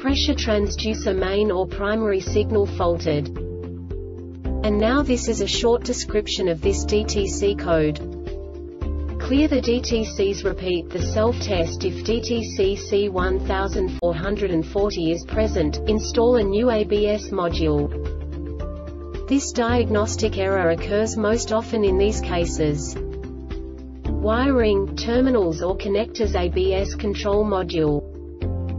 pressure transducer main or primary signal faulted. And now this is a short description of this DTC code. Clear the DTCs Repeat the self-test if DTC C1440 is present, install a new ABS module. This diagnostic error occurs most often in these cases. Wiring, terminals or connectors ABS control module.